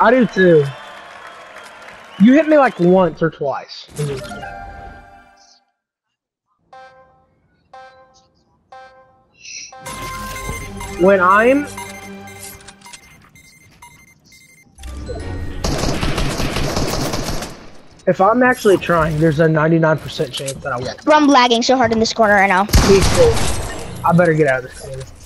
I do too. You hit me like once or twice. When I'm If I'm actually trying, there's a 99% chance that I won't. I'm lagging so hard in this corner right now. I better get out of this. corner.